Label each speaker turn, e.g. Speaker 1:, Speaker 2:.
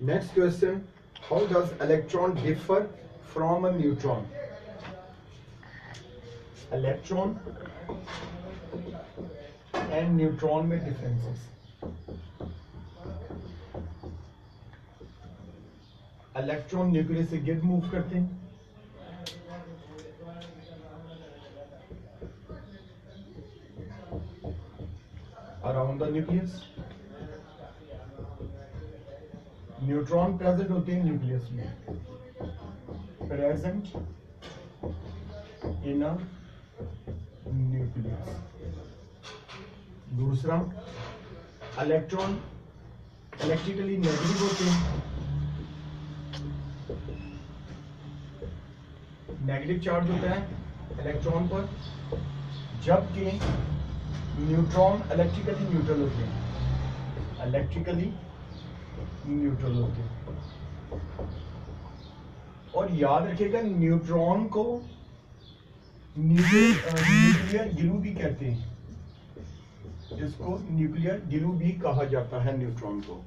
Speaker 1: Next question How does electron differ from a neutron? Electron and neutron में differences. Electron nucleus से गिर्द move करते हैं around the nucleus neutron present होते हैं न्यूक्लियस में। Present in nucleus. दूसरा, इलेक्ट्रॉन इलेक्ट्रिकली नेगेटिव होते हैं। नेगेटिव चार्ज होता है इलेक्ट्रॉन पर, जबकि न्यूट्रॉन इलेक्ट्रिकली न्यूट्रल होते हैं। इलेक्ट्रिकली न्यूट्रल होते हैं और याद रखिएगा, न्यूट्रॉन को न्यूक्लियर गिलू भी कहते हैं। जिसको न्यूक्लियर गिलू भी कहा जाता है, न्यूट्रॉन को।